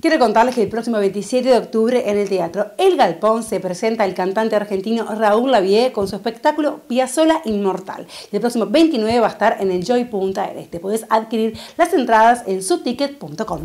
Quiero contarles que el próximo 27 de octubre en el Teatro El Galpón se presenta el cantante argentino Raúl Lavie con su espectáculo Piazzola Inmortal. Y el próximo 29 va a estar en el Joy Punta del Este. Podés adquirir las entradas en subticket.com.